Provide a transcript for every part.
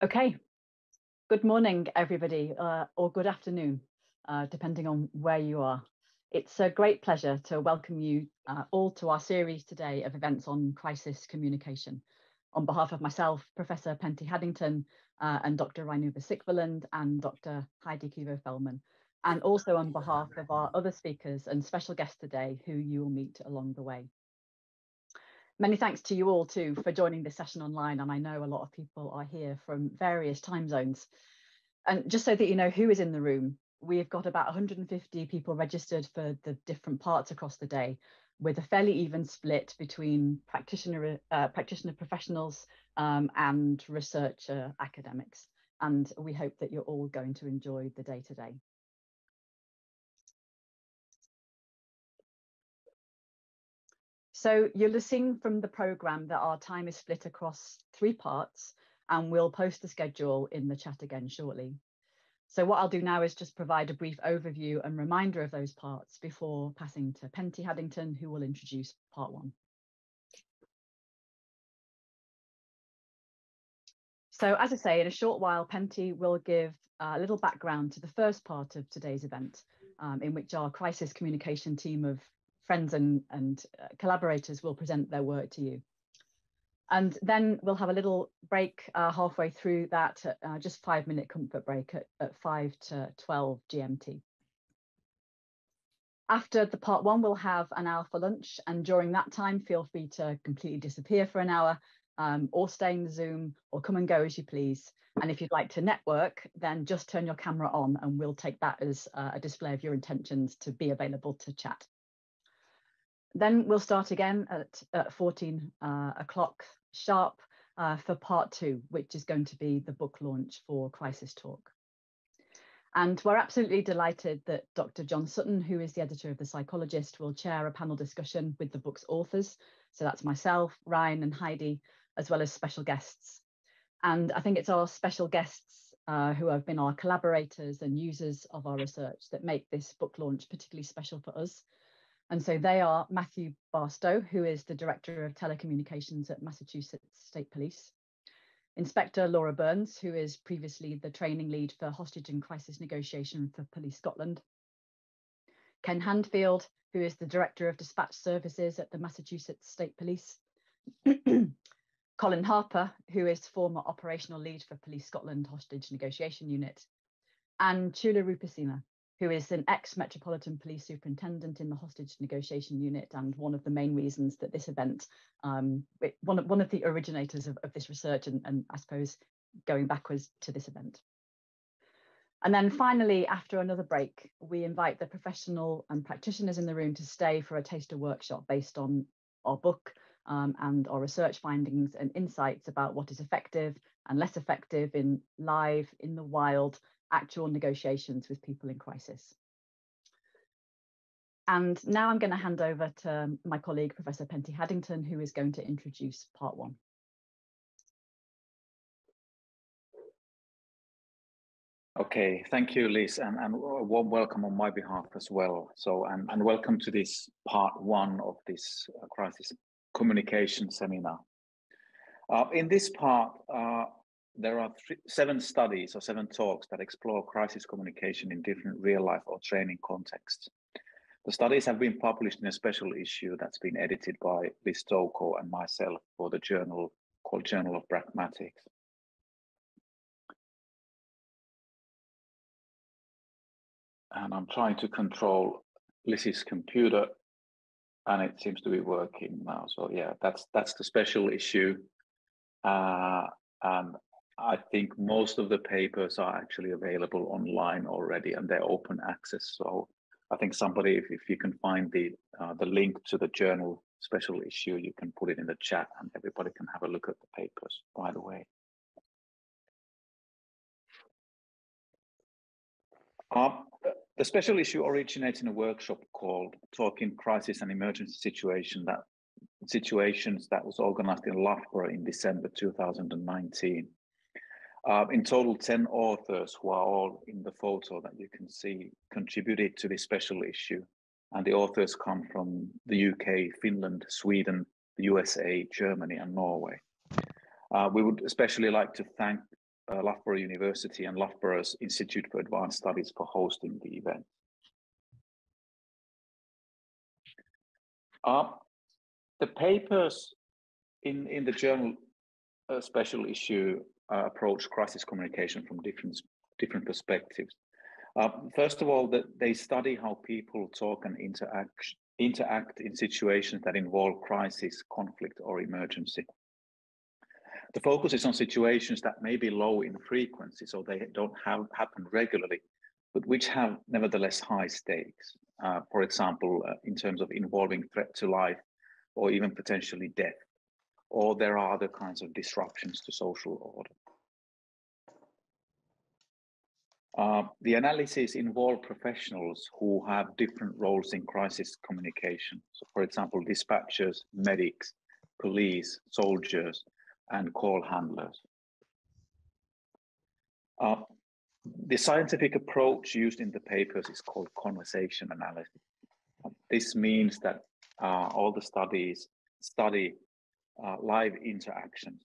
Okay, good morning, everybody, uh, or good afternoon, uh, depending on where you are. It's a great pleasure to welcome you uh, all to our series today of events on crisis communication. On behalf of myself, Professor Pentti Haddington, uh, and Dr. Rein Ove Sikveland and Dr. Heidi Kevoe Feldman, and also on behalf of our other speakers and special guests today who you will meet along the way. Many thanks to you all too for joining this session online. And I know a lot of people are here from various time zones. And just so that you know who is in the room, we've got about 150 people registered for the different parts across the day with a fairly even split between practitioner, uh, practitioner professionals um, and researcher academics. And we hope that you're all going to enjoy the day today. So you'll have seen from the programme that our time is split across three parts and we'll post the schedule in the chat again shortly. So what I'll do now is just provide a brief overview and reminder of those parts before passing to Pentti Haddington, who will introduce part one. So as I say, in a short while, Pentti will give a little background to the first part of today's event, um, in which our crisis communication team of friends and, and uh, collaborators will present their work to you. And then we'll have a little break uh, halfway through that, uh, just five minute comfort break at, at 5 to 12 GMT. After the part one, we'll have an hour for lunch. And during that time, feel free to completely disappear for an hour um, or stay in the Zoom or come and go as you please. And if you'd like to network, then just turn your camera on and we'll take that as uh, a display of your intentions to be available to chat. Then we'll start again at, at 14 uh, o'clock sharp uh, for part two, which is going to be the book launch for Crisis Talk. And we're absolutely delighted that Dr. John Sutton, who is the editor of The Psychologist, will chair a panel discussion with the book's authors. So that's myself, Ryan and Heidi, as well as special guests. And I think it's our special guests uh, who have been our collaborators and users of our research that make this book launch particularly special for us. And so they are Matthew Barstow, who is the Director of Telecommunications at Massachusetts State Police, Inspector Laura Burns, who is previously the training lead for hostage and crisis negotiation for Police Scotland, Ken Handfield, who is the Director of Dispatch Services at the Massachusetts State Police, Colin Harper, who is former operational lead for Police Scotland Hostage Negotiation Unit, and Chula Rupasinghe, who is an ex-Metropolitan Police Superintendent in the Hostage Negotiation Unit and one of the main reasons that this event, um, one, of, one of the originators of, of this research and, and I suppose going backwards to this event. And then finally, after another break, we invite the professional and practitioners in the room to stay for a taster workshop based on our book um, and our research findings and insights about what is effective and less effective in live, in the wild, actual negotiations with people in crisis. And now I'm going to hand over to my colleague, Professor Pentti Haddington, who is going to introduce part one. Okay, thank you, Liz, and, and a warm welcome on my behalf as well. So, and, and welcome to this part one of this uh, crisis communication seminar. Uh, in this part, uh, there are three, seven studies or seven talks that explore crisis communication in different real life or training contexts. The studies have been published in a special issue that's been edited by Liz Stokoe and myself for the journal called Journal of Pragmatics. And I'm trying to control Liz's computer and it seems to be working now. So yeah, that's that's the special issue. Uh, and I think most of the papers are actually available online already and they're open access. So I think somebody, if, if you can find the uh, the link to the journal special issue, you can put it in the chat and everybody can have a look at the papers right away. Uh, the special issue originates in a workshop called Talking Crisis and Emergency Situation that situations that was organized in Loughborough in December 2019. Uh, in total, 10 authors who are all in the photo that you can see contributed to this special issue. And the authors come from the UK, Finland, Sweden, the USA, Germany, and Norway. Uh, we would especially like to thank uh, Loughborough University and Loughborough's Institute for Advanced Studies for hosting the event. Uh, the papers in, in the journal uh, special issue uh, approach crisis communication from different, different perspectives. Uh, first of all, that they study how people talk and interact, interact in situations that involve crisis, conflict, or emergency. The focus is on situations that may be low in frequency, so they don't have happen regularly, but which have nevertheless high stakes. Uh, for example, uh, in terms of involving threat to life or even potentially death, or there are other kinds of disruptions to social order. Uh, the analysis involve professionals who have different roles in crisis communication. So for example, dispatchers, medics, police, soldiers, and call handlers. Uh, the scientific approach used in the papers is called conversation analysis. This means that uh, all the studies study uh, live interactions.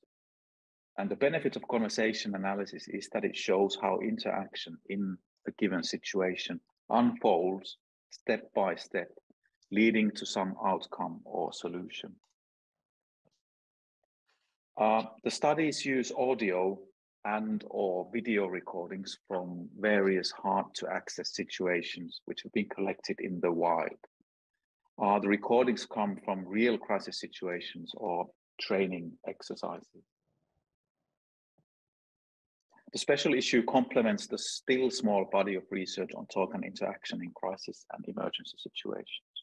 And the benefit of conversation analysis is that it shows how interaction in a given situation unfolds step by step, leading to some outcome or solution. Uh, the studies use audio and or video recordings from various hard to access situations which have been collected in the wild. Uh, the recordings come from real crisis situations or training exercises. The special issue complements the still small body of research on talk and interaction in crisis and emergency situations.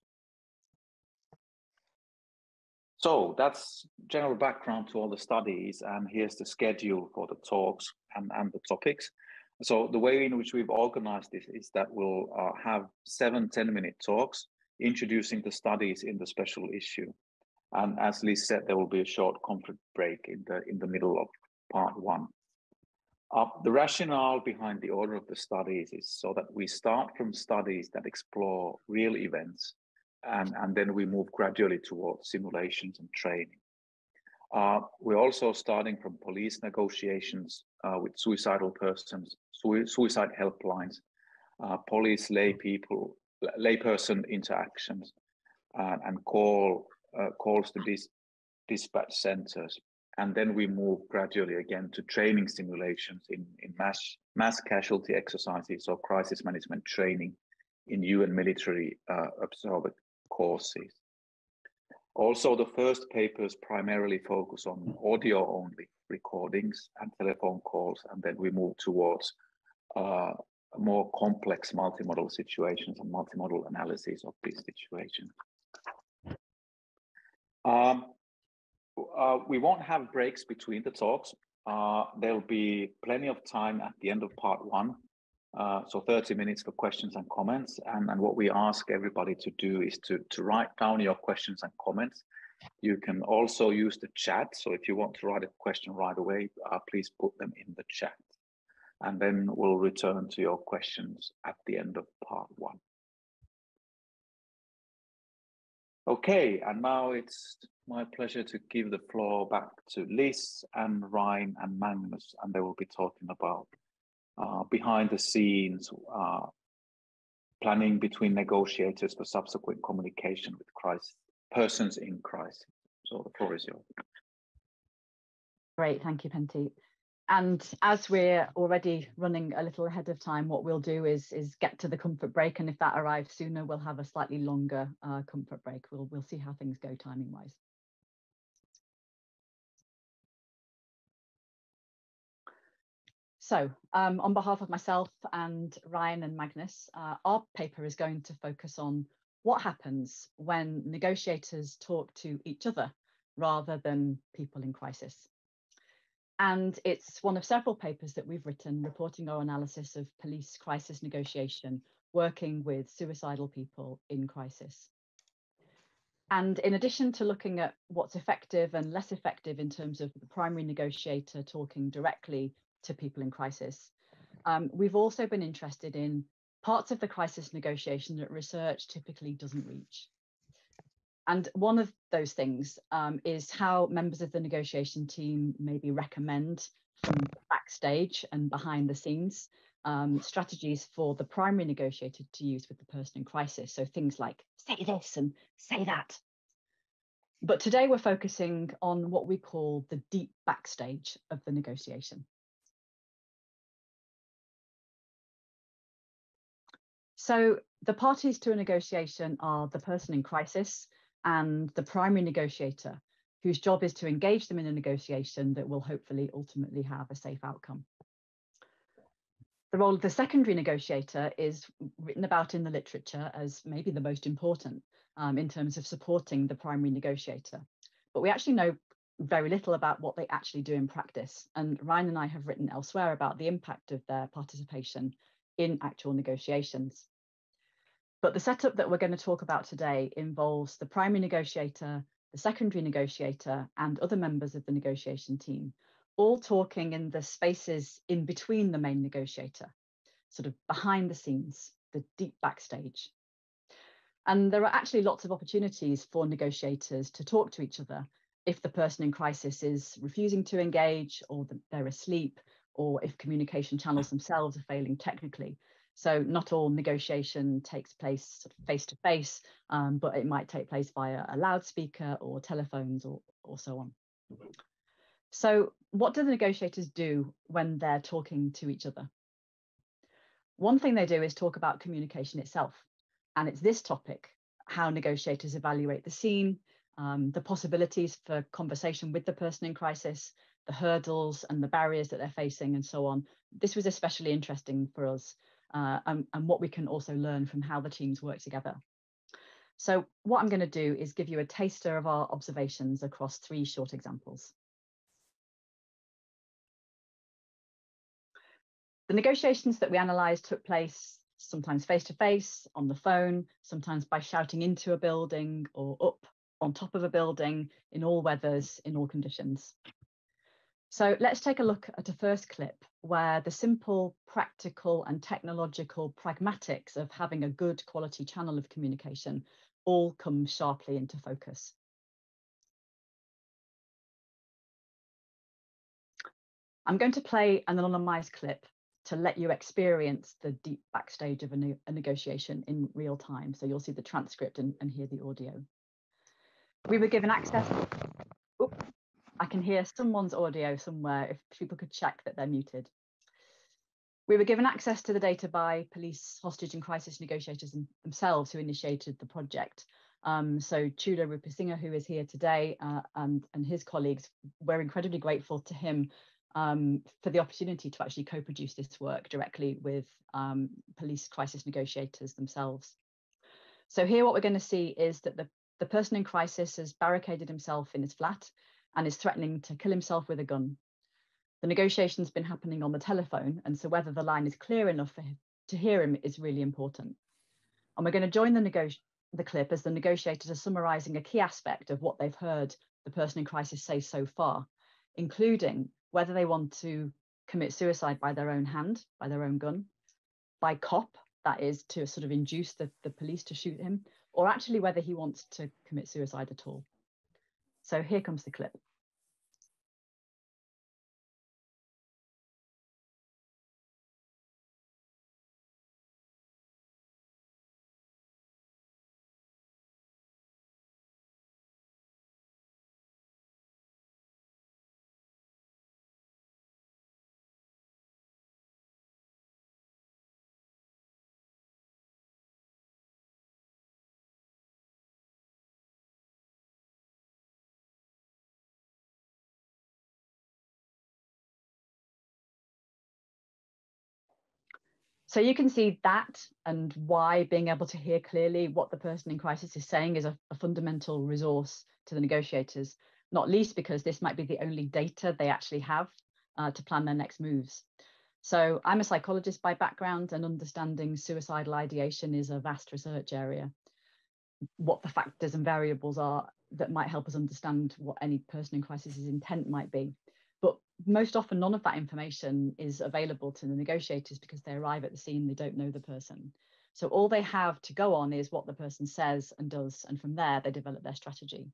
So that's general background to all the studies, and here's the schedule for the talks and, and the topics. So the way in which we've organized this is that we'll uh, have seven 10-minute talks introducing the studies in the special issue. And as Liz said, there will be a short conflict break in the, in the middle of part one. Uh, the rationale behind the order of the studies is so that we start from studies that explore real events and, and then we move gradually towards simulations and training. Uh, we're also starting from police negotiations uh, with suicidal persons, suicide helplines, uh, police lay people, layperson interactions, uh, and call uh, calls to dis dispatch centers. And then we move gradually again to training simulations in, in mass, mass casualty exercises or crisis management training in UN military uh, observer courses. Also, the first papers primarily focus on audio only recordings and telephone calls, and then we move towards uh, more complex multimodal situations and multimodal analysis of these situations. Um, uh, we won't have breaks between the talks. Uh, there'll be plenty of time at the end of part one uh, so 30 minutes for questions and comments. And, and what we ask everybody to do is to, to write down your questions and comments. You can also use the chat. So if you want to write a question right away, uh, please put them in the chat. And then we'll return to your questions at the end of part one. Okay, and now it's my pleasure to give the floor back to Liz and Ryan and Magnus, and they will be talking about uh, behind the scenes uh, planning between negotiators for subsequent communication with crisis, persons in crisis. So the floor is yours. Great, thank you, Pentti. And as we're already running a little ahead of time, what we'll do is, is get to the comfort break. And if that arrives sooner, we'll have a slightly longer uh, comfort break. We'll, we'll see how things go timing wise. So um, on behalf of myself and Ryan and Magnus, uh, our paper is going to focus on what happens when negotiators talk to each other rather than people in crisis. And it's one of several papers that we've written reporting our analysis of police crisis negotiation, working with suicidal people in crisis. And in addition to looking at what's effective and less effective in terms of the primary negotiator talking directly to people in crisis. Um, we've also been interested in parts of the crisis negotiation that research typically doesn't reach. And one of those things um, is how members of the negotiation team maybe recommend from backstage and behind the scenes um, strategies for the primary negotiator to use with the person in crisis. So things like say this and say that. But today we're focusing on what we call the deep backstage of the negotiation. So the parties to a negotiation are the person in crisis and the primary negotiator, whose job is to engage them in a negotiation that will hopefully ultimately have a safe outcome. The role of the secondary negotiator is written about in the literature as maybe the most important um, in terms of supporting the primary negotiator. But we actually know very little about what they actually do in practice. And Ryan and I have written elsewhere about the impact of their participation in actual negotiations. But the setup that we're going to talk about today involves the primary negotiator, the secondary negotiator, and other members of the negotiation team all talking in the spaces in between the main negotiator, sort of behind the scenes, the deep backstage. And there are actually lots of opportunities for negotiators to talk to each other if the person in crisis is refusing to engage or they're asleep or if communication channels themselves are failing technically. So not all negotiation takes place face to face, but it might take place via a loudspeaker or telephones or, or so on. So what do the negotiators do when they're talking to each other? One thing they do is talk about communication itself. And it's this topic, how negotiators evaluate the scene, um, the possibilities for conversation with the person in crisis, the hurdles and the barriers that they're facing and so on. This was especially interesting for us uh, and, and what we can also learn from how the teams work together. So what I'm going to do is give you a taster of our observations across three short examples. The negotiations that we analysed took place sometimes face to face, on the phone, sometimes by shouting into a building or up on top of a building in all weathers, in all conditions. So let's take a look at a first clip where the simple, practical and technological pragmatics of having a good quality channel of communication all come sharply into focus. I'm going to play an anonymized clip to let you experience the deep backstage of a, ne a negotiation in real time. So you'll see the transcript and, and hear the audio. We were given access. Oop, I can hear someone's audio somewhere if people could check that they're muted. We were given access to the data by police hostage and crisis negotiators themselves who initiated the project. Um, so Chuda Rupasinghe, who is here today, uh, and, and his colleagues, we're incredibly grateful to him um, for the opportunity to actually co-produce this work directly with um, police crisis negotiators themselves. So here what we're going to see is that the, the person in crisis has barricaded himself in his flat and is threatening to kill himself with a gun. The negotiation's been happening on the telephone, and so whether the line is clear enough for him to hear him is really important. And we're going to join the, the clip as the negotiators are summarising a key aspect of what they've heard the person in crisis say so far, including whether they want to commit suicide by their own hand, by their own gun, by cop, that is to sort of induce the, the police to shoot him, or actually whether he wants to commit suicide at all. So here comes the clip. So you can see that and why being able to hear clearly what the person in crisis is saying is a, a, fundamental resource to the negotiators, not least because this might be the only data they actually have uh, to plan their next moves. So I'm a psychologist by background and understanding suicidal ideation is a vast research area. What the factors and variables are that might help us understand what any person in crisis's intent might be most often none of that information is available to the negotiators because they arrive at the scene, they don't know the person. So all they have to go on is what the person says and does, and from there they develop their strategy.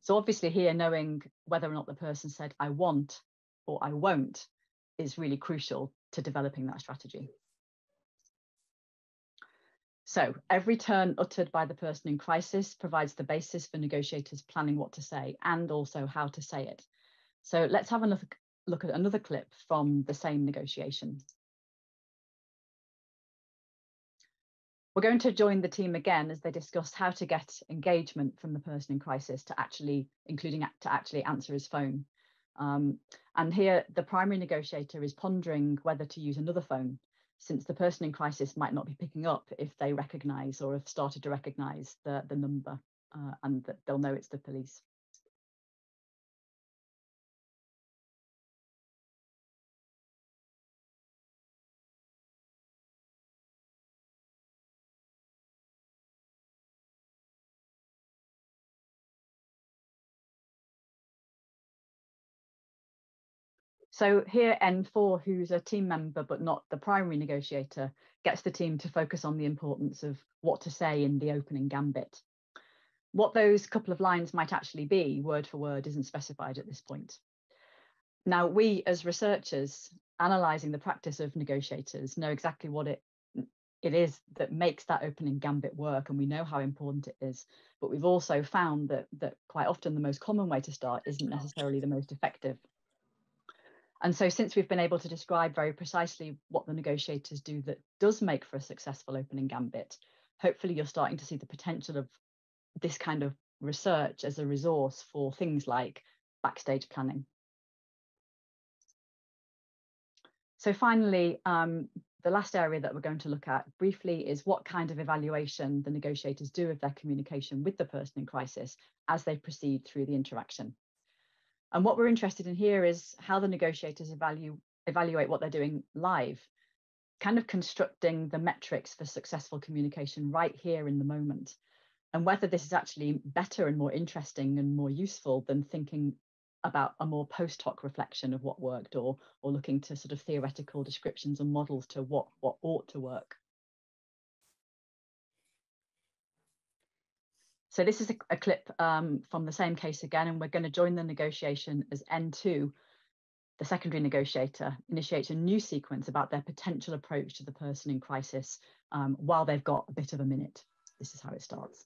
So obviously here, knowing whether or not the person said I want or I won't is really crucial to developing that strategy. So every turn uttered by the person in crisis provides the basis for negotiators planning what to say and also how to say it. So let's have another look at another clip from the same negotiation. We're going to join the team again as they discuss how to get engagement from the person in crisis to actually, including to actually answer his phone. Um, and here, the primary negotiator is pondering whether to use another phone, since the person in crisis might not be picking up if they recognise or have started to recognise the, the number uh, and that they'll know it's the police. So here N4, who's a team member but not the primary negotiator, gets the team to focus on the importance of what to say in the opening gambit. What those couple of lines might actually be, word for word, isn't specified at this point. Now, we as researchers analysing the practice of negotiators know exactly what it it is that makes that opening gambit work and we know how important it is but we've also found that that quite often the most common way to start isn't necessarily the most effective and so since we've been able to describe very precisely what the negotiators do that does make for a successful opening gambit, hopefully you're starting to see the potential of this kind of research as a resource for things like backstage planning. So finally, um, the last area that we're going to look at briefly is what kind of evaluation the negotiators do of their communication with the person in crisis as they proceed through the interaction. And what we're interested in here is how the negotiators evaluate evaluate what they're doing live, kind of constructing the metrics for successful communication right here in the moment. And whether this is actually better and more interesting and more useful than thinking about a more post hoc reflection of what worked or or looking to sort of theoretical descriptions and models to what what ought to work. So this is a, a clip um, from the same case again, and we're going to join the negotiation as N2, the secondary negotiator, initiates a new sequence about their potential approach to the person in crisis um, while they've got a bit of a minute. This is how it starts.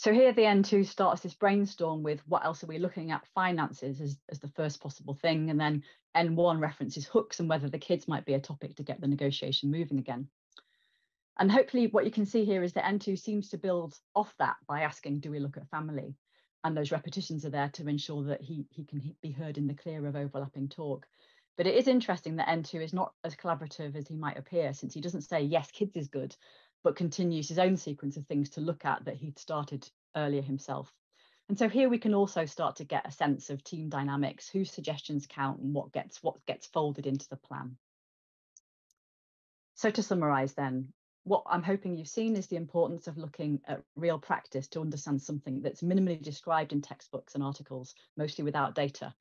So here the N2 starts this brainstorm with what else are we looking at finances as, as the first possible thing. And then N1 references hooks and whether the kids might be a topic to get the negotiation moving again. And hopefully what you can see here is that N2 seems to build off that by asking, do we look at family? And those repetitions are there to ensure that he, he can be heard in the clear of overlapping talk. But it is interesting that N2 is not as collaborative as he might appear, since he doesn't say, yes, kids is good, but continues his own sequence of things to look at that he'd started earlier himself. And so here we can also start to get a sense of team dynamics, whose suggestions count and what gets what gets folded into the plan. So to summarize then, what I'm hoping you've seen is the importance of looking at real practice to understand something that's minimally described in textbooks and articles, mostly without data,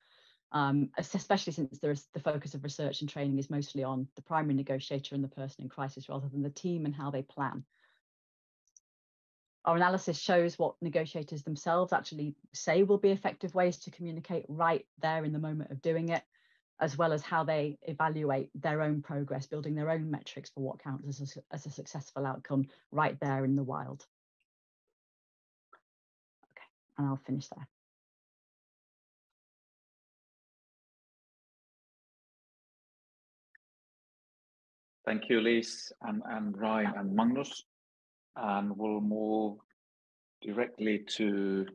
um, especially since there's the focus of research and training is mostly on the primary negotiator and the person in crisis rather than the team and how they plan. Our analysis shows what negotiators themselves actually say will be effective ways to communicate right there in the moment of doing it, as well as how they evaluate their own progress, building their own metrics for what counts as a, as a successful outcome right there in the wild. Okay, and I'll finish there. Thank you, Liz and, and Ryan and Magnus. And we'll move directly to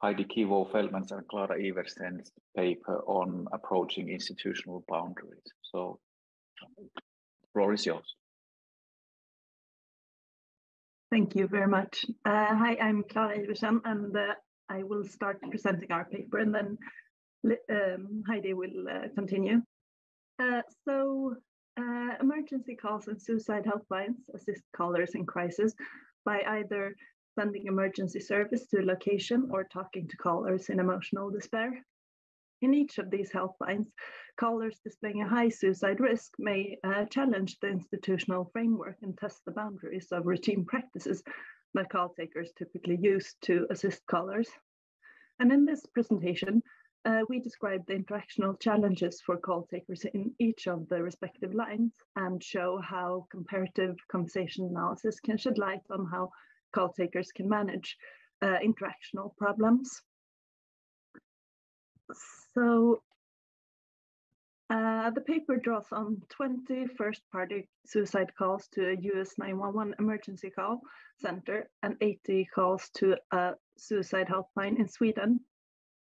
Heidi Kevoe-Feldman's and Clara Iversen's paper on approaching institutional boundaries. So, floor is yours. Thank you very much. Uh, hi, I'm Clara Iversen, and uh, I will start presenting our paper, and then um, Heidi will uh, continue. Uh, so, uh, emergency calls and suicide helplines assist callers in crisis by either sending emergency service to a location or talking to callers in emotional despair. In each of these helplines, callers displaying a high suicide risk may uh, challenge the institutional framework and test the boundaries of routine practices that call takers typically use to assist callers. And in this presentation, uh, we describe the interactional challenges for call takers in each of the respective lines and show how comparative conversation analysis can shed light on how call takers can manage uh, interactional problems. So uh, the paper draws on 20 first-party suicide calls to a US 911 emergency call center and 80 calls to a suicide helpline in Sweden.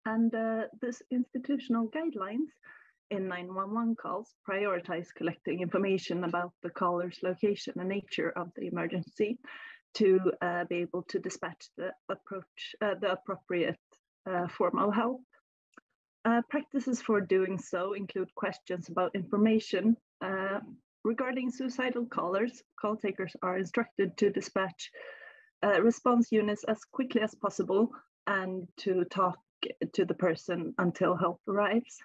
And uh, this institutional guidelines in 911 calls prioritize collecting information about the caller's location and nature of the emergency to uh, be able to dispatch the approach, uh, the appropriate uh, formal help. Uh, practices for doing so include questions about information. Uh, regarding suicidal callers, call takers are instructed to dispatch uh, response units as quickly as possible and to talk to the person until help arrives.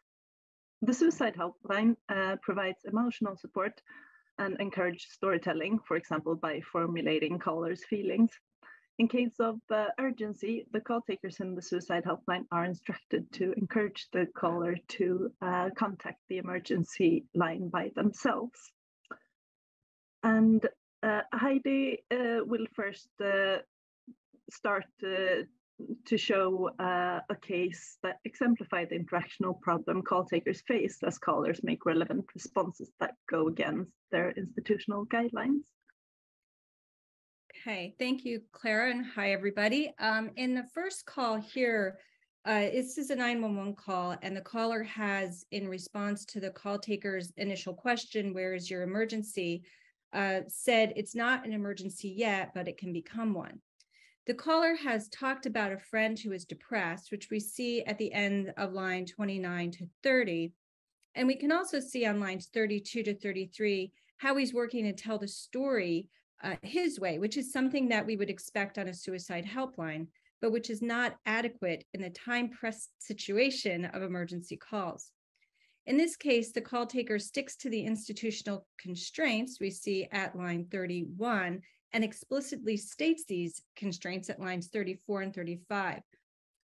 The suicide helpline uh, provides emotional support and encourages storytelling, for example, by formulating callers' feelings. In case of uh, urgency, the call takers in the suicide helpline are instructed to encourage the caller to uh, contact the emergency line by themselves. And uh, Heidi uh, will first uh, start to show uh, a case that exemplify the interactional problem call takers face as callers make relevant responses that go against their institutional guidelines. Okay, thank you, Clara, and hi, everybody. Um, in the first call here, uh, this is a 911 call, and the caller has, in response to the call taker's initial question, where is your emergency, uh, said it's not an emergency yet, but it can become one. The caller has talked about a friend who is depressed, which we see at the end of line 29 to 30. And we can also see on lines 32 to 33 how he's working to tell the story uh, his way, which is something that we would expect on a suicide helpline, but which is not adequate in the time pressed situation of emergency calls. In this case, the call taker sticks to the institutional constraints we see at line 31 and explicitly states these constraints at lines 34 and 35.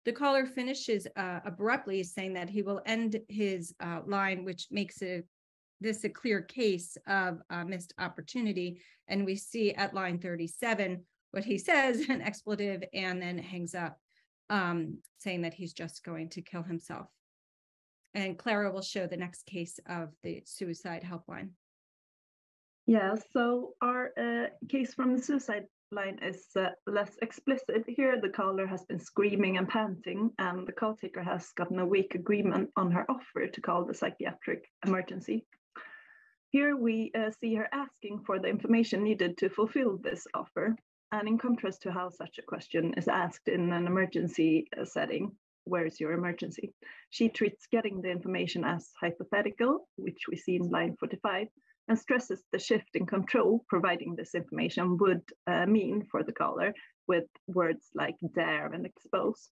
The caller finishes uh, abruptly saying that he will end his uh, line, which makes it, this a clear case of missed opportunity. And we see at line 37 what he says, an expletive, and then hangs up, um, saying that he's just going to kill himself. And Clara will show the next case of the suicide helpline. Yeah, so our uh, case from the suicide line is uh, less explicit. Here, the caller has been screaming and panting, and the call taker has gotten a weak agreement on her offer to call the psychiatric emergency. Here, we uh, see her asking for the information needed to fulfill this offer. And in contrast to how such a question is asked in an emergency uh, setting, where's your emergency? She treats getting the information as hypothetical, which we see in line 45, and stresses the shift in control providing this information would uh, mean for the caller with words like dare and expose.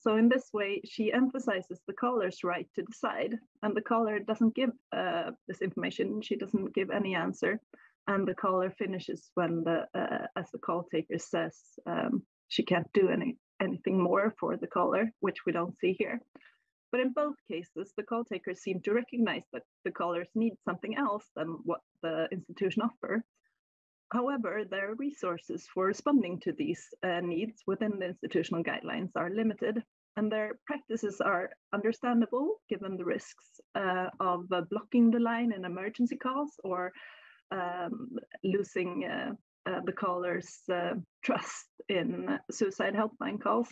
So in this way, she emphasizes the caller's right to decide, and the caller doesn't give uh, this information. She doesn't give any answer, and the caller finishes when the uh, as the call taker says um, she can't do any anything more for the caller, which we don't see here. But in both cases, the call takers seem to recognize that the callers need something else than what the institution offers. However, their resources for responding to these uh, needs within the institutional guidelines are limited, and their practices are understandable given the risks uh, of uh, blocking the line in emergency calls or um, losing uh, uh, the caller's uh, trust in suicide helpline calls.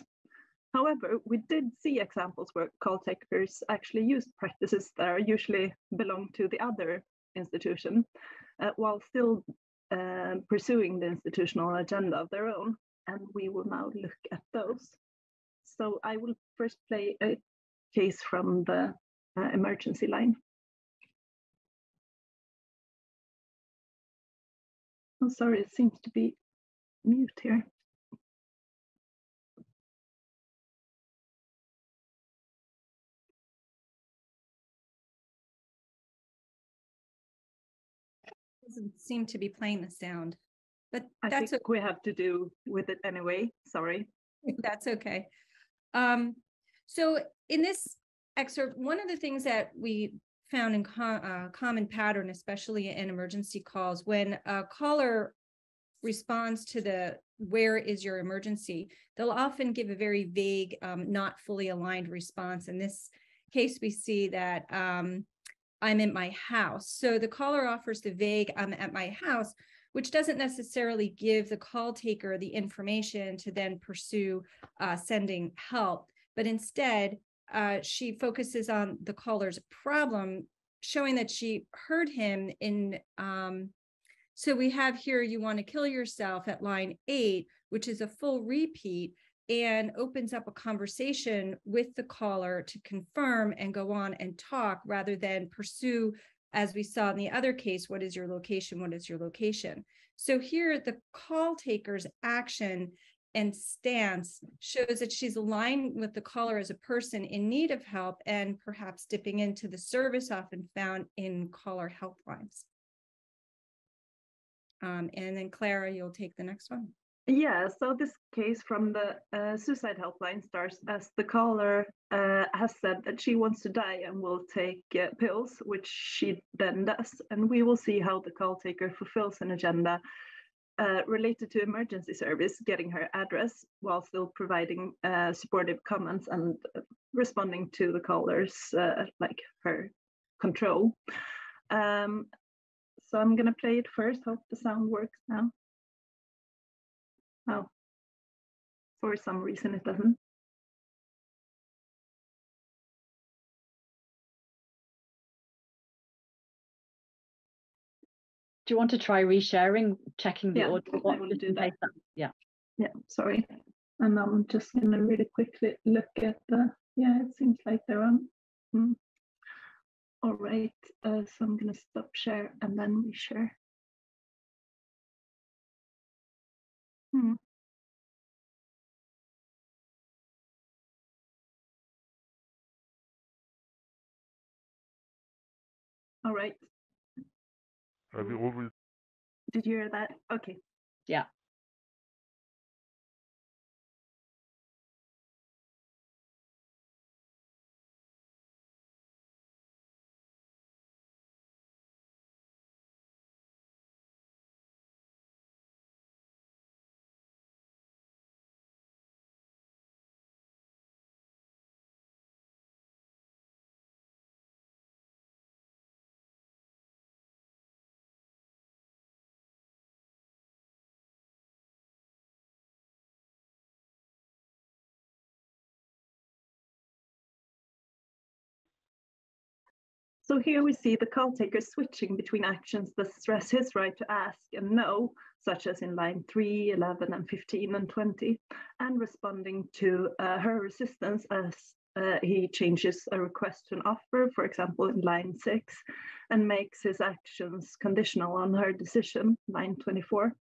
However, we did see examples where call takers actually used practices that are usually belong to the other institution, uh, while still uh, pursuing the institutional agenda of their own, and we will now look at those. So I will first play a case from the uh, emergency line. Oh, sorry, it seems to be mute here. Doesn't seem to be playing the sound, but I that's, think we have to do with it anyway. Sorry. that's okay. Um, so in this excerpt, one of the things that we found in co- uh, common pattern, especially in emergency calls, when a caller responds to the where is your emergency, they'll often give a very vague, um, not fully aligned response. In this case, we see that um, I'm in my house. So the caller offers the vague, I'm at my house, which doesn't necessarily give the call taker the information to then pursue uh, sending help, but instead, uh, she focuses on the caller's problem, showing that she heard him in. Um, so we have here, you want to kill yourself at line eight, which is a full repeat and opens up a conversation with the caller to confirm and go on and talk rather than pursue, as we saw in the other case, what is your location? What is your location? So here, the call taker's action and stance shows that she's aligned with the caller as a person in need of help and perhaps dipping into the service often found in caller helplines. Um, and then Clara, you'll take the next one. Yeah, so this case from the uh, suicide helpline starts as the caller uh, has said that she wants to die and will take uh, pills, which she then does. And we will see how the call taker fulfills an agenda uh, related to emergency service, getting her address while still providing uh, supportive comments and uh, responding to the caller's, like her control. Um, so I'm gonna play it first, hope the sound works now. Oh, for some reason it doesn't. Do you want to try resharing, checking the Yeah, audio? I will do that. that- Yeah. Yeah, sorry. And I'm just gonna really quickly look at the, yeah, it seems like they're on. Mm. All right, uh, so I'm gonna stop share and then reshare. Hmm. All right, Have you already did you hear that? Okay. Yeah. So here we see the call taker switching between actions that stress his right to ask and no, such as in line 3, 11, and 15 and 20, and responding to uh, her resistance as uh, he changes a request to an offer, for example, in line 6, and makes his actions conditional on her decision, line 24.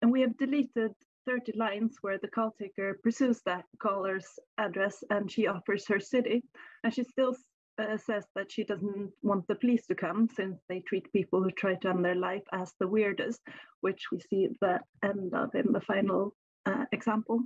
And we have deleted 30 lines where the call taker pursues that caller's address and she offers her city, and she still uh, says that she doesn't want the police to come since they treat people who try to end their life as the weirdest, which we see the end of in the final uh, example.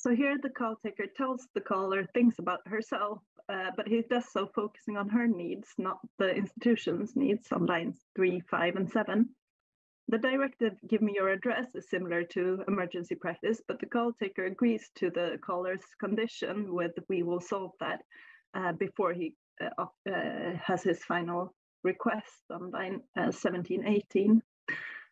So here the call taker tells the caller things about herself, uh, but he does so focusing on her needs, not the institution's needs on lines three, five, and seven. The directive, give me your address, is similar to emergency practice, but the call taker agrees to the caller's condition with we will solve that uh, before he uh, uh has his final request on line uh, 17, 18.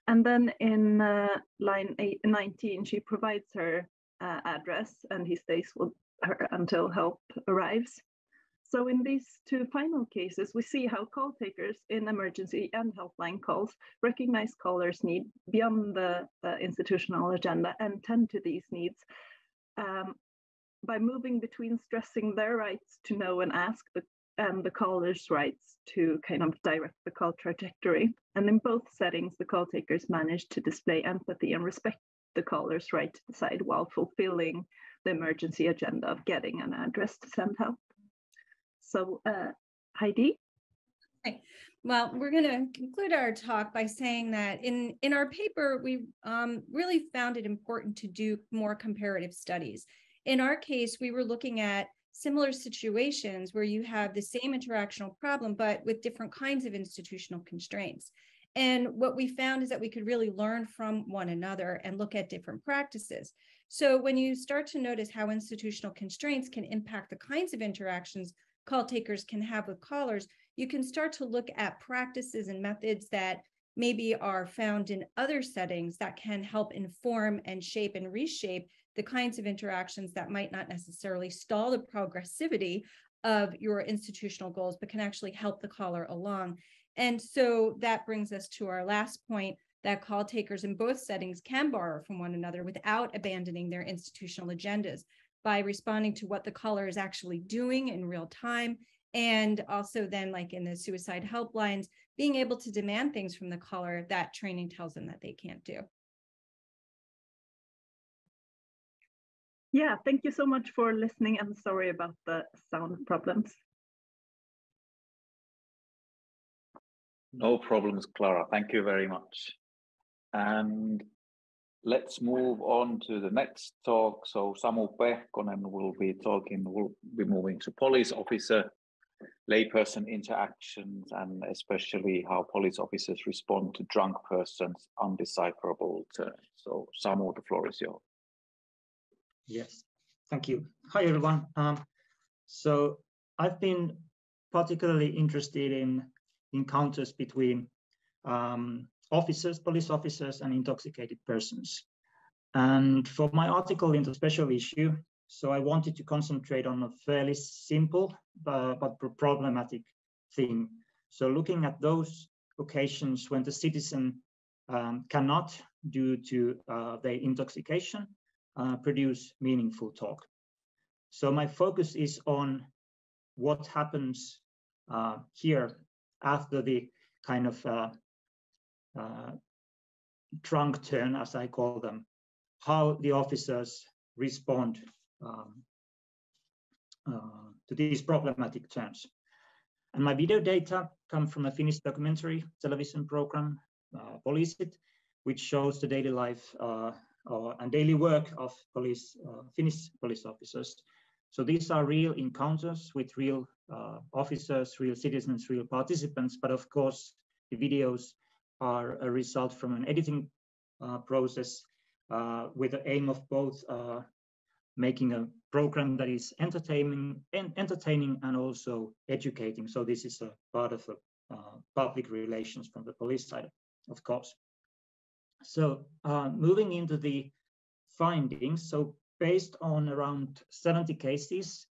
And then in uh, line eight, 19, she provides her uh, address and he stays with her until help arrives. So in these two final cases, we see how call takers in emergency and helpline calls recognize callers' need beyond the institutional agenda and tend to these needs um, by moving between stressing their rights to know and ask the and the caller's rights to kind of direct the call trajectory. And in both settings, the call takers manage to display empathy and respect the caller's right to decide while fulfilling the emergency agenda of getting an address to send help. So uh, Heidi? Well, we're going to conclude our talk by saying that in, in our paper, we um, really found it important to do more comparative studies. In our case, we were looking at similar situations where you have the same interactional problem, but with different kinds of institutional constraints. And what we found is that we could really learn from one another and look at different practices. So when you start to notice how institutional constraints can impact the kinds of interactions call takers can have with callers, you can start to look at practices and methods that maybe are found in other settings that can help inform and shape and reshape the kinds of interactions that might not necessarily stall the progressivity of your institutional goals, but can actually help the caller along. And so that brings us to our last point that call takers in both settings can borrow from one another without abandoning their institutional agendas by responding to what the caller is actually doing in real time. And also, then, like in the suicide helplines, being able to demand things from the caller that training tells them that they can't do. Yeah, thank you so much for listening I'm sorry about the sound problems. No problems, Clara. Thank you very much. And let's move on to the next talk. So Samu Pehkonen will be talking, will be moving to police officer, layperson interactions, and especially how police officers respond to drunk persons' undecipherable turns. So Samu, the floor is yours. Yes, thank you. Hi, everyone. Um, so I've been particularly interested in encounters between um, officers, police officers, and intoxicated persons. And for my article in the special issue, so I wanted to concentrate on a fairly simple uh, but problematic thing. So looking at those occasions when the citizen um, cannot, due to uh, their intoxication, uh, produce meaningful talk. So my focus is on what happens uh, here after the kind of uh, uh, drunk turn, as I call them, how the officers respond um, uh, to these problematic turns. And my video data come from a Finnish documentary television program, uh, Poliisit, which shows the daily life uh, uh, and daily work of police, uh, Finnish police officers. So these are real encounters with real uh, officers, real citizens, real participants, but of course the videos are a result from an editing uh, process uh, with the aim of both uh, making a program that is entertaining and entertaining and also educating. So this is a part of the public relations from the police side, of course. So uh, moving into the findings, so based on around 70 cases,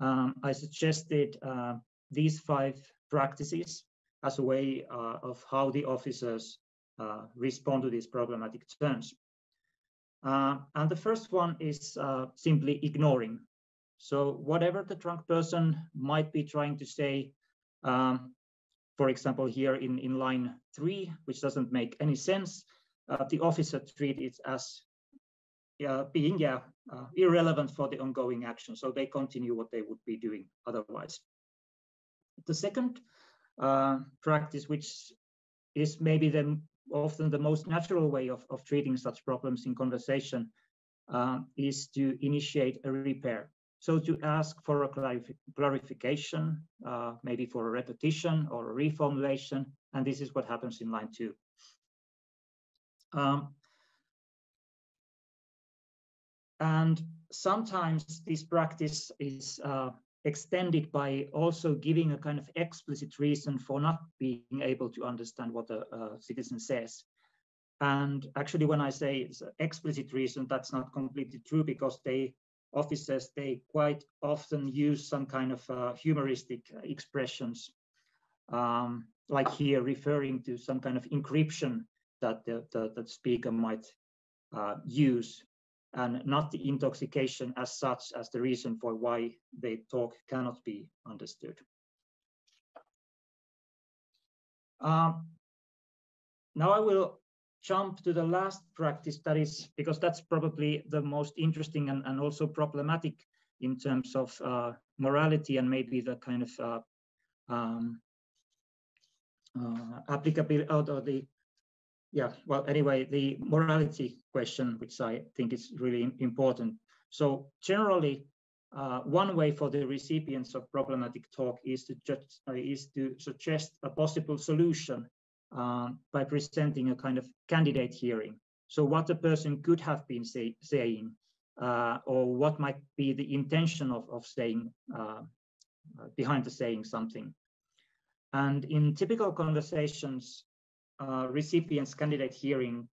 um, I suggested uh, these five practices as a way uh, of how the officers uh, respond to these problematic turns. Uh, and the first one is uh, simply ignoring. So whatever the drunk person might be trying to say, um, for example, here in, in line three, which doesn't make any sense, uh, the officer treat it as uh, being yeah, uh, irrelevant for the ongoing action. So they continue what they would be doing otherwise. The second uh, practice, which is maybe the often the most natural way of, of treating such problems in conversation, uh, is to initiate a repair. So to ask for a clarif clarification, uh, maybe for a repetition or a reformulation, and this is what happens in line two. Um, and sometimes this practice is uh, extended by also giving a kind of explicit reason for not being able to understand what a, a citizen says. And actually, when I say it's explicit reason, that's not completely true because they officers they quite often use some kind of uh, humoristic expressions, um, like here referring to some kind of encryption that the, the, the speaker might uh, use and not the intoxication as such as the reason for why they talk cannot be understood. Um, now I will jump to the last practice that is, because that's probably the most interesting and, and also problematic in terms of uh, morality and maybe the kind of uh, um, uh, applicability or the yeah, well, anyway, the morality question, which I think is really important. So generally, uh, one way for the recipients of problematic talk is to just uh, is to suggest a possible solution uh, by presenting a kind of candidate hearing. So what a person could have been say, saying, uh, or what might be the intention of, of saying uh, behind the saying something. And in typical conversations, uh, recipients candidate hearing,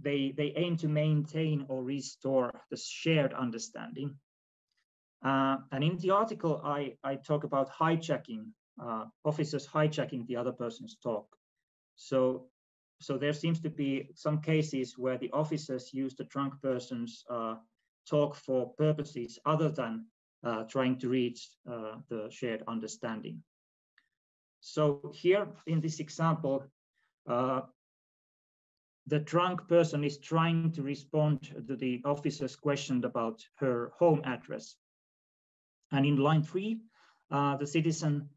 they, they aim to maintain or restore the shared understanding. Uh, and in the article, I, I talk about hijacking, uh, officers hijacking the other person's talk. So, so there seems to be some cases where the officers use the drunk person's uh, talk for purposes other than uh, trying to reach the shared understanding. So here in this example, uh, the drunk person is trying to respond to the officer's question about her home address. And in line three, uh, the citizen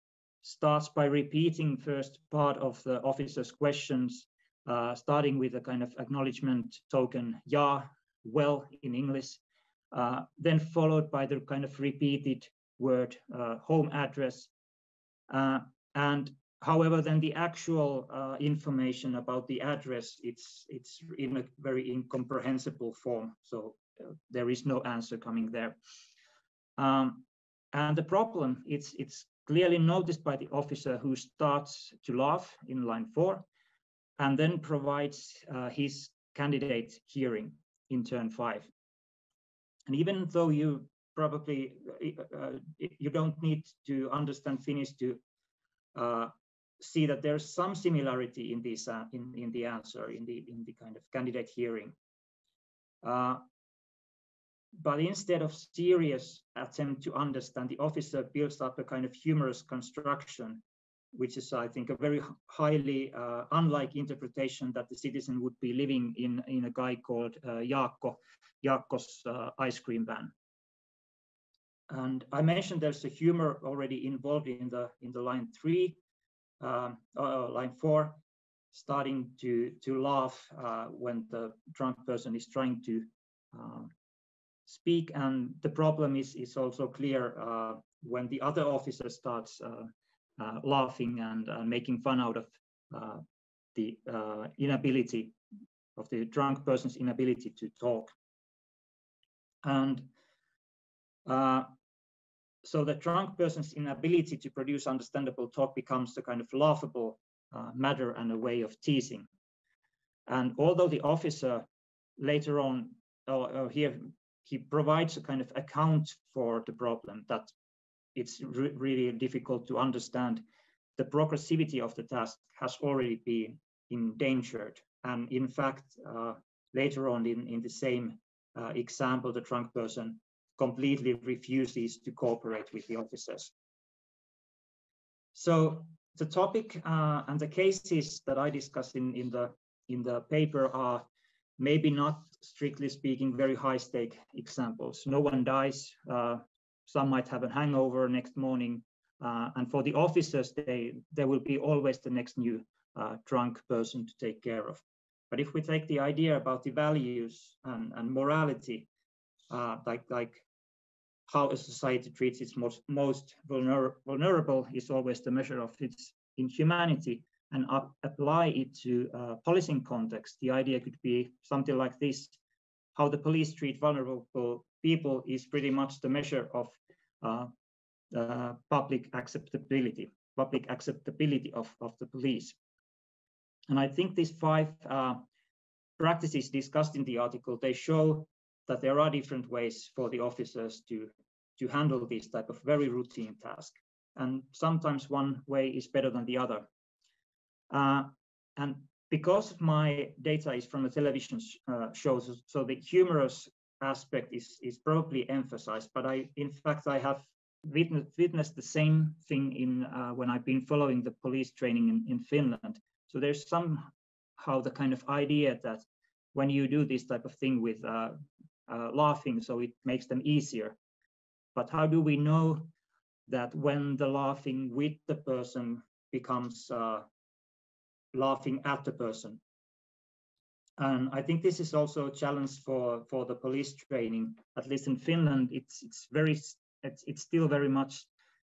starts by repeating first part of the officer's questions, uh, starting with a kind of acknowledgement token, yeah, well in English, uh, then followed by the kind of repeated word uh, home address. Uh, and However, then the actual uh, information about the address, it's, it's in a very incomprehensible form. So uh, there is no answer coming there. Um, and the problem, it's, it's clearly noticed by the officer who starts to laugh in line four and then provides uh, his candidate hearing in turn five. And even though you probably, uh, uh you don't need to understand Finnish to uh, see that there's some similarity in this uh, in, in the answer in the in the kind of candidate hearing. Uh, but instead of serious attempt to understand, the officer builds up a kind of humorous construction, which is, I think, a very highly uh, unlike interpretation that the citizen would be living in in a guy called uh, Jaakko, Jaakko's uh, ice cream van. And I mentioned there's a humor already involved in the in the line three, um, uh, line four, starting to, to laugh uh, when the drunk person is trying to um, speak. And the problem is, is also clear uh, when the other officer starts laughing and making fun out of the inability of the drunk person's inability to talk. And uh, so the drunk person's inability to produce understandable talk becomes a kind of laughable uh, matter and a way of teasing. And although the officer later on uh, here he provides a kind of account for the problem that it's re really difficult to understand, the progressivity of the task has already been endangered. And in fact, uh, later on in, in the same uh, example, the drunk person completely refuses to cooperate with the officers. So the topic uh, and the cases that I discuss in, in, the, in the paper are maybe not strictly speaking very high stake examples. No one dies. Uh, some might have a hangover next morning. Uh, and for the officers, they, there will be always the next new uh, drunk person to take care of. But if we take the idea about the values and, and morality, uh, like, like how a society treats its most, most vulner vulnerable is always the measure of its inhumanity and up, apply it to uh, policing context, the idea could be something like this. How the police treat vulnerable people is pretty much the measure of uh, uh, public acceptability, public acceptability of, of the police. And I think these five uh, practices discussed in the article, they show that there are different ways for the officers to, to handle this type of very routine task. And sometimes one way is better than the other. Uh, and because my data is from a television sh uh, show, so, so, the humorous aspect is, is probably emphasized, but I, in fact, I have witnessed, the same thing in uh, when I've been following the police training in, in Finland. So there's somehow the kind of idea that when you do this type of thing with uh, laughing, so it makes them easier. But how do we know that when the laughing with the person becomes uh, laughing at the person. And I think this is also a challenge for, for the police training. At least in Finland, it's it's very it's, it's still very much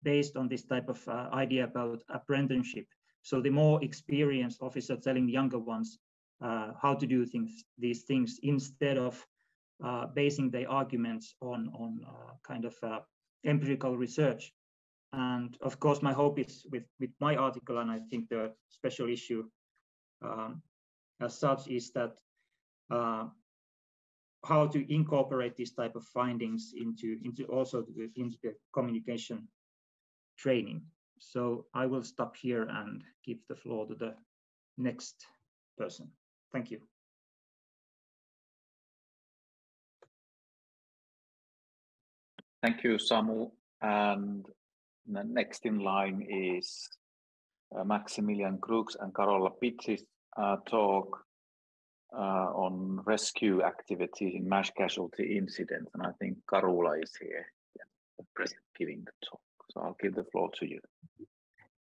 based on this type of uh, idea about apprenticeship. So the more experienced officer telling younger ones uh, how to do things, these things, instead of uh, basing their arguments on on uh, kind of uh, empirical research. And of course, my hope is with, with my article, and I think the special issue um, as such is that uh, how to incorporate this type of findings into, into also the, into the communication training. So I will stop here and give the floor to the next person. Thank you. Thank you, Samu. And next in line is uh, Maximilian Krug and Karola Pitsch's uh, talk uh, on rescue activities in mass casualty incidents. And I think Carola is here, present giving the talk. So I'll give the floor to you.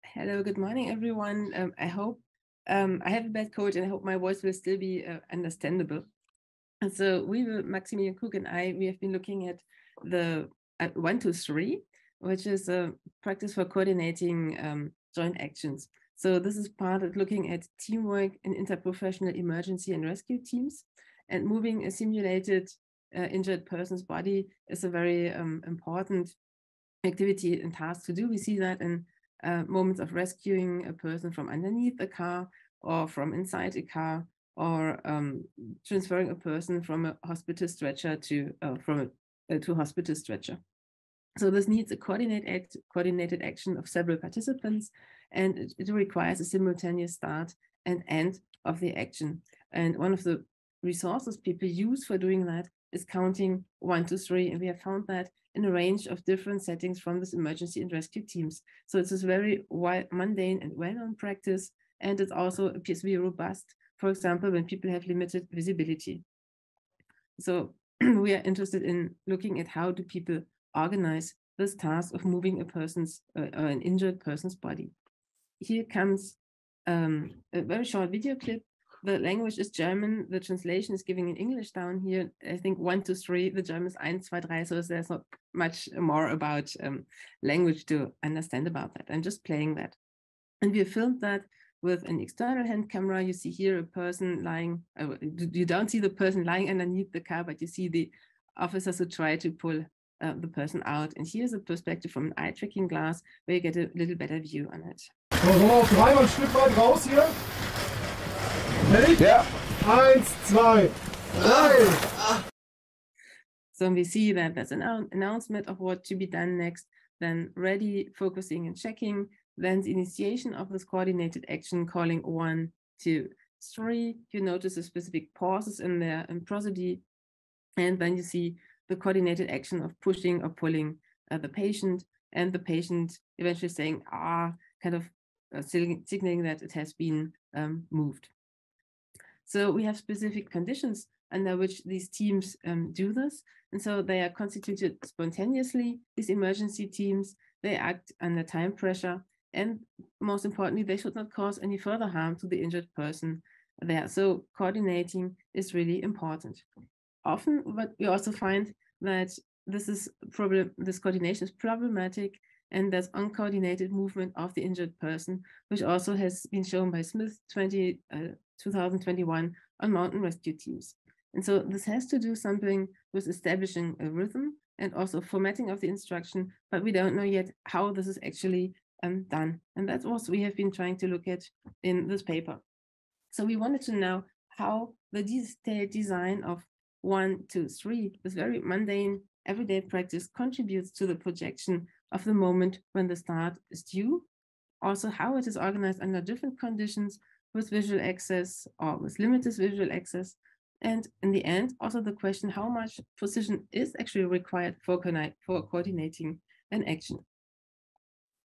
Hello, good morning, everyone. Um, I hope um, I have a bad cold and I hope my voice will still be uh, understandable. And so we will, Maximilian Krug and I, we have been looking at the uh, three, which is a practice for coordinating um, joint actions. So this is part of looking at teamwork in interprofessional emergency and rescue teams. And moving a simulated uh, injured person's body is a very um, important activity and task to do. We see that in uh, moments of rescuing a person from underneath a car or from inside a car or um, transferring a person from a hospital stretcher to uh, from a, to hospital stretcher. So this needs a coordinated, act, coordinated action of several participants, and it, it requires a simultaneous start and end of the action. And one of the resources people use for doing that is counting one, two, three. And we have found that in a range of different settings from this emergency and rescue teams. So it's this very mundane and well-known practice. And it also appears to be robust, for example, when people have limited visibility. So we are interested in looking at how do people organize this task of moving a person's, uh, uh, an injured person's body. Here comes um, a very short video clip. The language is German. The translation is giving in English down here. I think one, two, three. The German is eins, zwei, drei. So there's not much more about um, language to understand about that. I'm just playing that. And we filmed that with an external hand camera. You see here a person lying, uh, you don't see the person lying underneath the car, but you see the officers who try to pull uh, the person out. And here's a perspective from an eye tracking glass where you get a little better view on it. So, so dreimal ein Stück weit raus hier. Ready? Ja. Eins, zwei, drei. So we see that there's an announcement of what to be done next, then ready, focusing and checking, then the initiation of this coordinated action calling one, two, three. You notice the specific pauses in there and prosody. And then you see the coordinated action of pushing or pulling uh, the patient and the patient eventually saying ah kind of uh, signaling that it has been um, moved so we have specific conditions under which these teams um, do this and so they are constituted spontaneously these emergency teams they act under time pressure and most importantly they should not cause any further harm to the injured person there. So coordinating is really important. Often, but we also find that this is problem. This coordination is problematic, and there's uncoordinated movement of the injured person, which also has been shown by Smith 20, uh, 2021 on mountain rescue teams. And so this has to do something with establishing a rhythm and also formatting of the instruction, but we don't know yet how this is actually um, done. And that's what we have been trying to look at in this paper. So we wanted to know how the detailed design of one, two, three, this very mundane everyday practice contributes to the projection of the moment when the start is due. Also, how it is organized under different conditions with visual access or with limited visual access. And in the end, also the question how much precision is actually required for, for coordinating an action.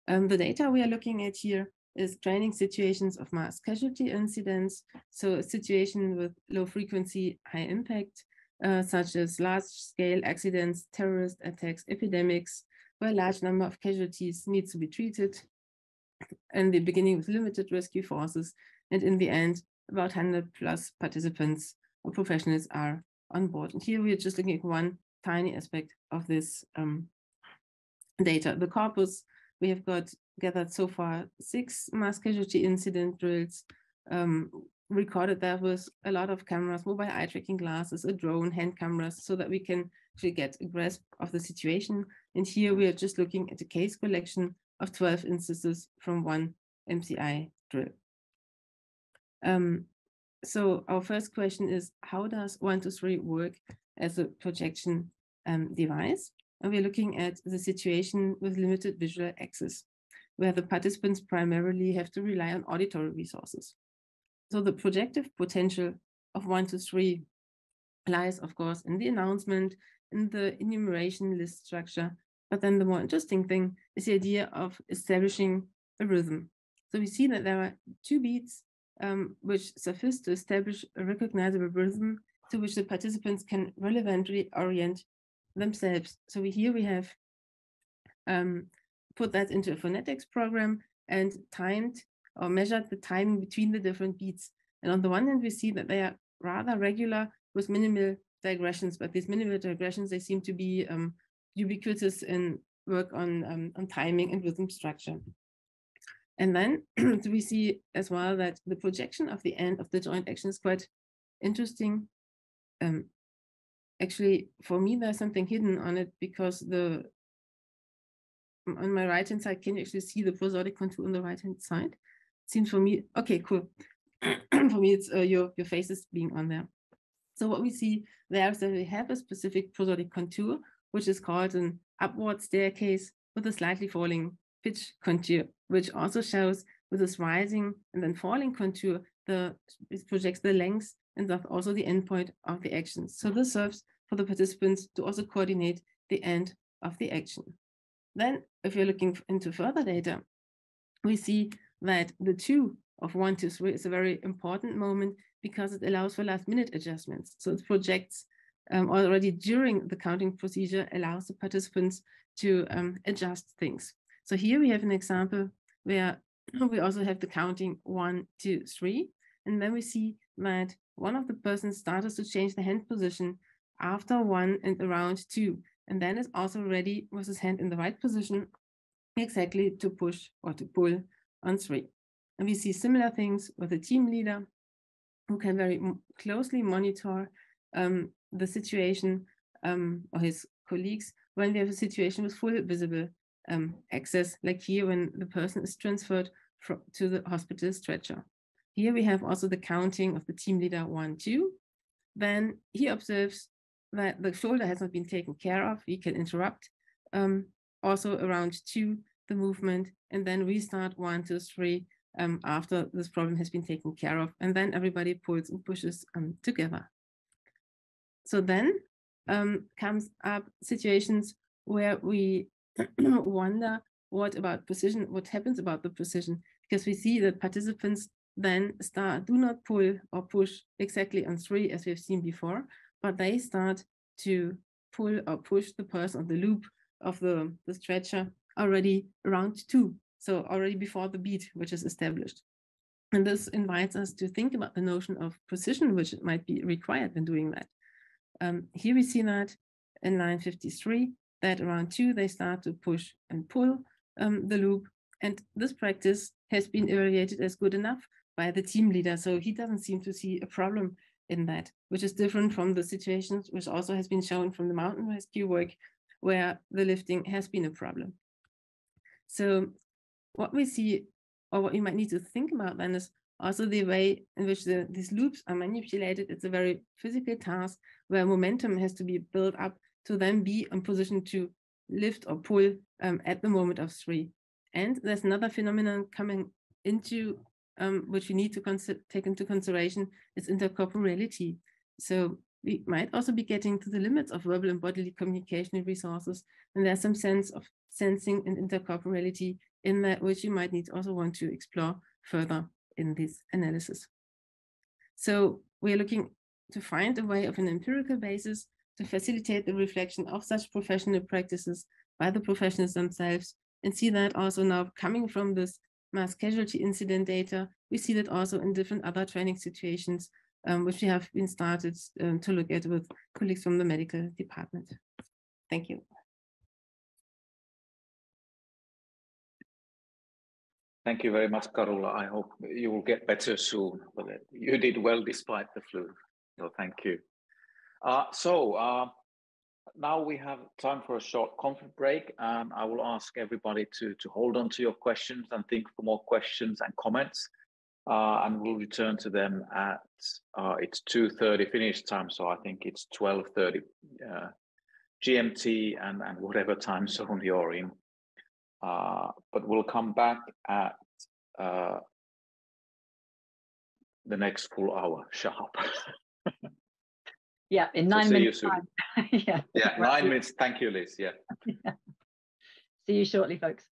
Um, the data we are looking at here is training situations of mass casualty incidents. So a situation with low frequency, high impact, uh, such as large scale accidents, terrorist attacks, epidemics, where a large number of casualties need to be treated. In the beginning with limited rescue forces, and in the end, about 100 plus participants or professionals are on board. And here we are just looking at one tiny aspect of this um, data. The corpus we have got gathered so far six mass casualty incident drills, um, recorded there with a lot of cameras, mobile eye tracking glasses, a drone, hand cameras, so that we can actually get a grasp of the situation. And here we are just looking at a case collection of 12 instances from one MCI drill. Um, so our first question is, how does 123 work as a projection um, device? And we're looking at the situation with limited visual access, where the participants primarily have to rely on auditory resources. So the projective potential of 123 lies, of course, in the announcement, in the enumeration list structure. But then the more interesting thing is the idea of establishing a rhythm. So we see that there are two beats um, which suffice to establish a recognizable rhythm to which the participants can relevantly orient themselves. So we, here we have um, put that into a phonetics program and timed or measured the time between the different beats. And on the one hand, we see that they are rather regular with minimal digressions, but these minimal digressions, they seem to be um, ubiquitous in work on, um, on timing and rhythm structure. And then we see as well that the projection of the end of the joint action is quite interesting. Um, actually, for me, there's something hidden on it because the on my right hand side, can you actually see the prosodic contour on the right hand side? Seems for me, okay, cool. for me, it's uh, your, your faces being on there. So what we see there is that we have a specific prosodic contour, which is called an upward staircase with a slightly falling pitch contour, which also shows with this rising and then falling contour, the it projects the length and thus also the endpoint of the action. So this serves for the participants to also coordinate the end of the action. Then, if you're looking into further data, we see that the two of one, two, three is a very important moment because it allows for last minute adjustments. So it projects um, already during the counting procedure, allows the participants to um, adjust things. So here we have an example where we also have the counting one, two, three. And then we see that one of the persons started to change the hand position after one and around two. And then is also ready with his hand in the right position exactly to push or to pull on three. And we see similar things with the team leader who can very closely monitor um, the situation um, or his colleagues when we have a situation with full visible um, access, like here when the person is transferred from, to the hospital stretcher. Here we have also the counting of the team leader one, two. Then he observes that the shoulder has not been taken care of. He can interrupt um, also around two, the movement, and then restart one, two, three um, after this problem has been taken care of. And then everybody pulls and pushes um, together. So then um, comes up situations where we wonder what about precision, what happens about the precision, because we see that participants then start, do not pull or push exactly on three as we've seen before, but they start to pull or push the person on the loop of the, the stretcher already around two. So already before the beat, which is established. And this invites us to think about the notion of precision, which might be required when doing that. Um, here we see that in line 53, that around two, they start to push and pull um, the loop. And this practice has been evaluated as good enough by the team leader. So he doesn't seem to see a problem in that, which is different from the situations which also has been shown from the mountain rescue work where the lifting has been a problem. So what we see or what you might need to think about then is also the way in which the, these loops are manipulated. It's a very physical task where momentum has to be built up to then be in position to lift or pull um, at the moment of three. And there's another phenomenon coming into um, which we need to take into consideration is intercorporeality. So we might also be getting to the limits of verbal and bodily communication resources. And there's some sense of sensing and intercorporeality in that which you might need also want to explore further in this analysis. So we're looking to find a way of an empirical basis to facilitate the reflection of such professional practices by the professionals themselves and see that also now coming from this mass casualty incident data, we see that also in different other training situations, um, which we have been started um, to look at with colleagues from the medical department. Thank you. Thank you very much, Karola. I hope you will get better soon. But you did well despite the flu. So thank you. Uh, so uh, now we have time for a short coffee break and I will ask everybody to, to hold on to your questions and think for more questions and comments. Uh, and we'll return to them at, uh, it's 2.30 finish time, so I think it's 12.30 uh, GMT and, and whatever time zone you're in. Uh, but we'll come back at uh, the next full hour sharp. Yeah, in nine so minutes. yeah. Yeah, nine minutes. Thank you, Liz. Yeah. yeah. See you shortly, folks.